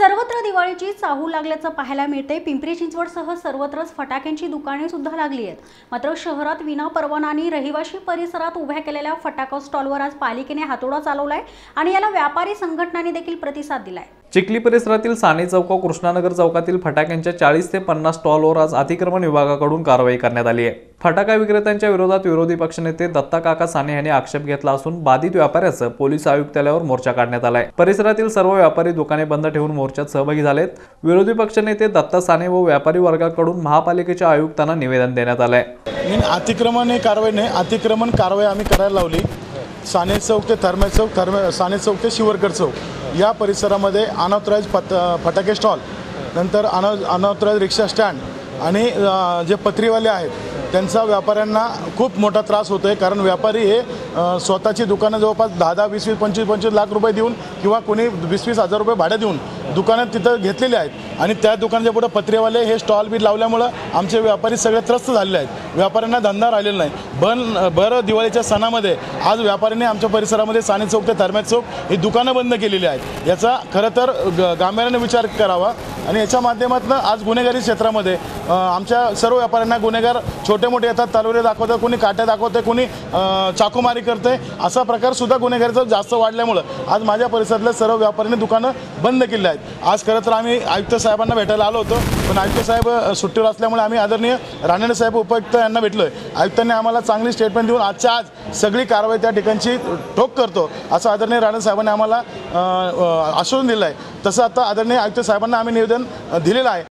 सर्वत्र दिवाळीची चाहूल लागल्याचं पाहायला मिळते पिंपरी चिंचवडसह सर्वत्रच फटाक्यांची दुकाने सुद्धा लागली आहेत. मात्र शहरात विना परवानानी रहिवाशी परिसरात उभ्या केलेल्या फटाका स्टॉलवर आज पालिकेने हातोडा चालवलाय आणि याला व्यापारी संघटनांनी देखील प्रतिसाद दिलाय. चिखली परिसरातील साने चौका कृष्णानगर चौकातील फटाक्यांच्या चाळीस ते पन्नास स्टॉलवर आज अतिक्रमण विभागाकडून कारवाई करण्यात आली आहे. फटाका विक्रेत्यांच्या विरोधात विरोधी पक्षनेते दत्ता काका साने यांनी आक्षेप घेतला असून बाधित व्यापाऱ्याचं पोलीस आयुक्तालयावर मोर्चा काढण्यात आलाय. परिसरातील सर्व व्यापारी दुकाने बंद ठेवून मोर्चात सहभागी झालेत. विरोधी पक्षनेते दत्ता साने व व्यापारी वर्गाकडून महापालिकेच्या आयुक्तांना निवेदन देण्यात आलंय. अतिक्रमण हे कारवाई नाही अतिक्रमण कारवाई आम्ही करायला लावली. साने चौक ते थर्मे चौक थर्मे साने चौक ते शिवरकर चौक या परिसरामध्ये अनऑथराईज फट फटाके स्टॉल नंतर अन अनऑथराईज रिक्षा स्टँड आणि जे पत्रीवाले आहेत त्यांचा व्यापाऱ्यांना खूप मोठा त्रास होतो आहे कारण व्यापारी हे स्वतःची दुकानं जवळपास दहा दहा वीस वीस पंचवीस पंचवीस लाख रुपये देऊन किंवा कोणी वीस वीस हजार रुपये भाडं देऊन दुकानं तिथं घेतलेली आहेत. आणि त्या दुकानाच्या पुढे पत्रेवाले हे स्टॉल बी लावल्यामुळं आमचे व्यापारी सगळे त्रस्त झालेले आहेत. व्यापाऱ्यांना धंदा राहिलेला नाही. बन बरं दिवाळीच्या सणामध्ये आज व्यापाऱ्यांनी आमच्या परिसरामध्ये साने चौक ते थर्मॅट चौक ही दुकानं बंद केलेली आहेत. याचा खरं तर ग- गांभीर्याने विचार करावा. आणि याच्या माध्यमातून आज गुन्हेगारी क्षेत्रामध्ये आमच्या सर्व व्यापाऱ्यांना गुन्हेगार छोटे मोठे येतात तलवारी दाखवतात कोणी काट्या दाखवते कोणी चाकूमारी करते असा प्रकारसुद्धा गुन्हेगारीचा जास्त वाढल्यामुळं आज माझ्या परिसरातल्या सर्व व्यापाऱ्यांनी दुकानं बंद केली आहेत. आज खरं तर आम्ही आयुक्त साहेबांना भेटायला आलो होतो पण आयुक्त साहेब सुट्टीवर असल्यामुळे आम्ही आदरणीय रानडे साहेब उपायुक्त यांना आहे आयुक्तांनी आम्हाला चांगली स्टेटमेंट देऊन आजच्या आज सगळी कारवाई त्या ठिकाणची ठोक करतो असं आदरणीय राणे साहेबांनी आम्हाला आश्वासन दिलं आहे तसं आता आदरणीय आयुक्त साहेबांना आम्ही निवेदन दिलेलं आहे.